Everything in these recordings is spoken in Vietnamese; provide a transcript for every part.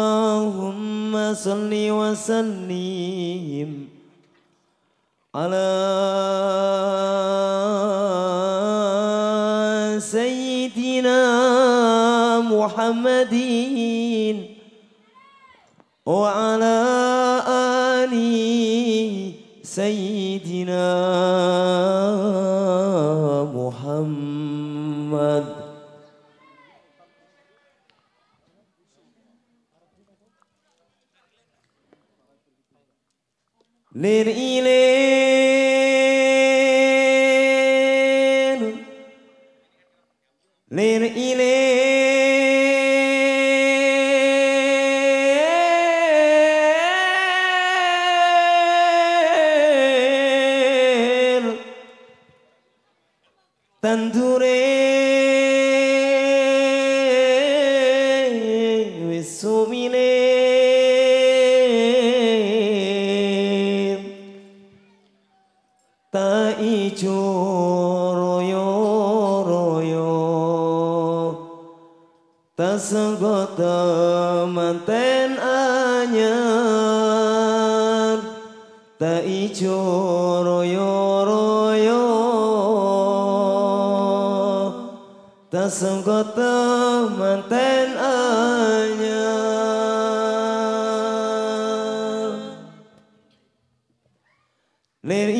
اللهم صل وسلم على سيدنا محمد وعلى آل سيدنا Lele-i-lele Lele-i-lele choroyo royo tasangota manten anyan ta man ten anhạ ichoroyo royo tasangota manten anyan Let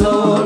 soul.